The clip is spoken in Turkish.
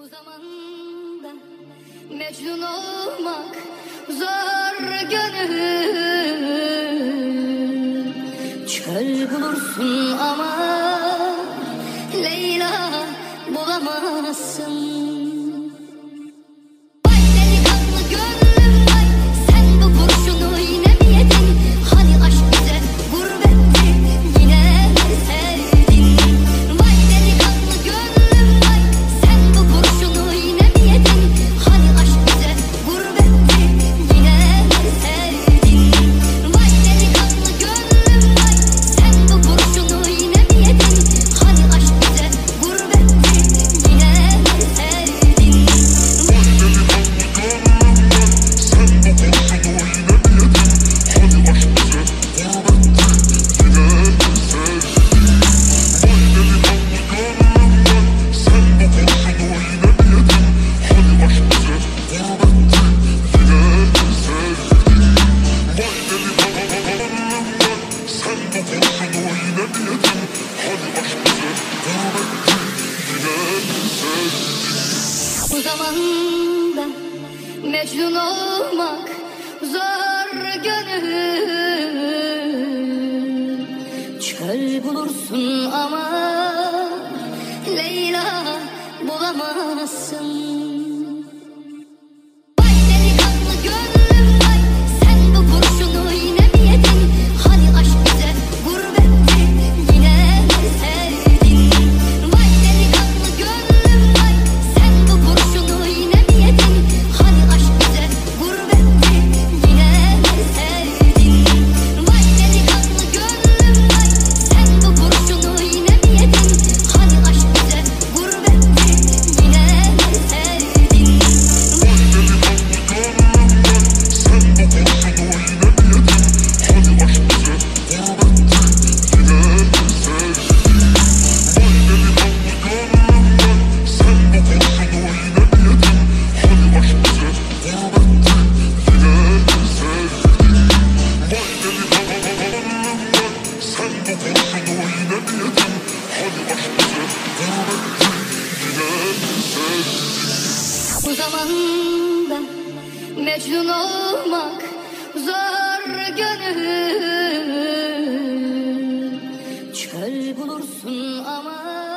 Bu zamanda Mecnun olmak zor gönül. Çöl bulursun ama Leyla bulamazsın. Zamanda Mecnun olmak zor gönül. Çöl bulursun ama Leyla bulamazsın. niyetim Hadi aşk olmak zor gönül. Çöl bulursun ama